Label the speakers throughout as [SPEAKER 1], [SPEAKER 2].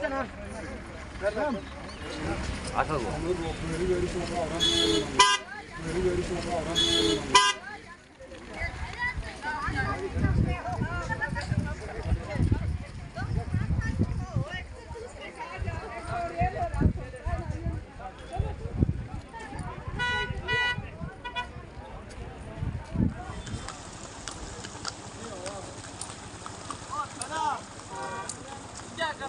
[SPEAKER 1] sen al. Tamam. Asal bu. Böyle böyle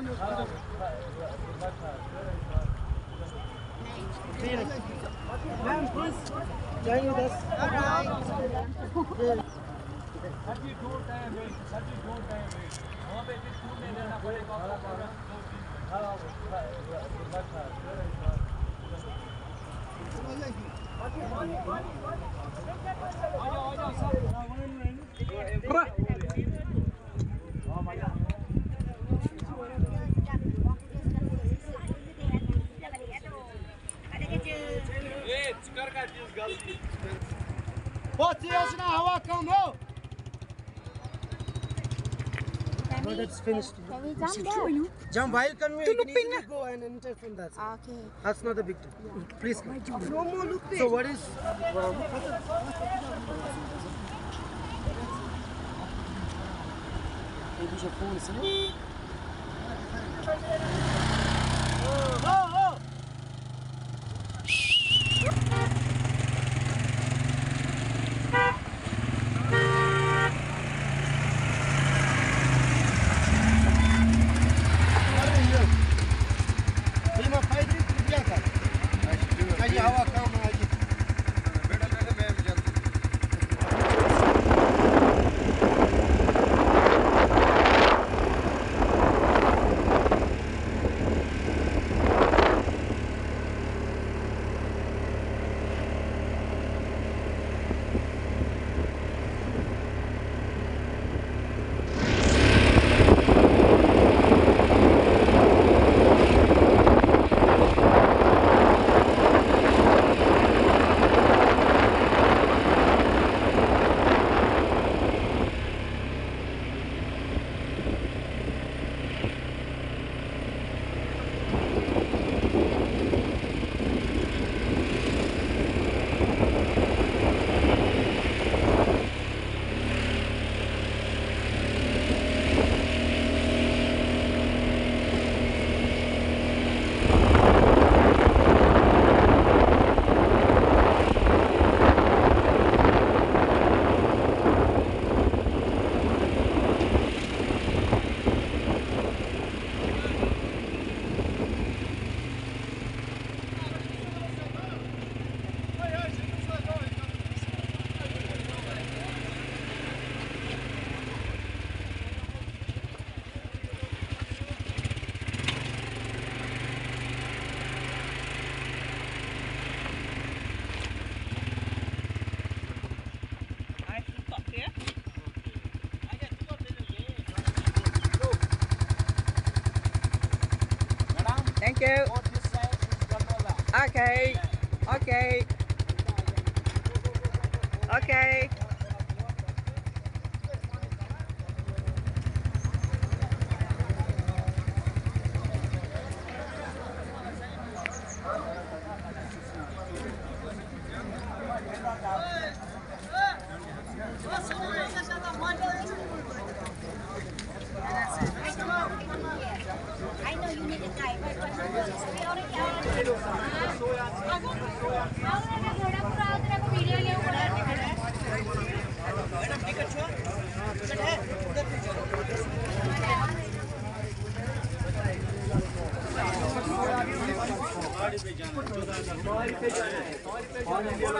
[SPEAKER 2] Ma'am, please join with us. Motivational हवा कम हो. No, that's finished.
[SPEAKER 1] Can we jump there?
[SPEAKER 2] Jump while coming. You can easily go and enter from that. side.
[SPEAKER 1] Okay.
[SPEAKER 2] That's not a big deal. Please come. No more looping. So what is? Maybe your phone is हवा कम
[SPEAKER 3] you. Okay. Okay. Okay.
[SPEAKER 1] Already are. ઘોડા